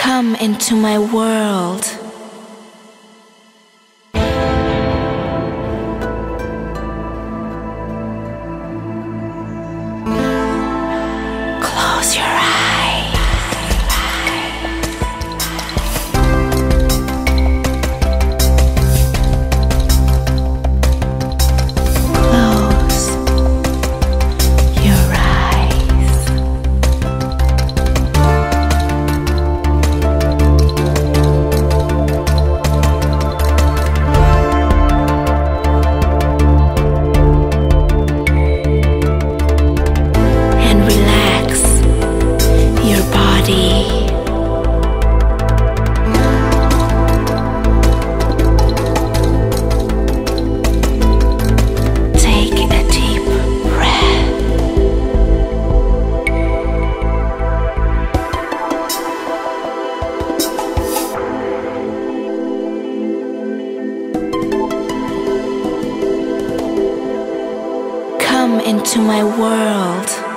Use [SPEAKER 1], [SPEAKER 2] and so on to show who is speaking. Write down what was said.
[SPEAKER 1] Come into my world. Come into my world.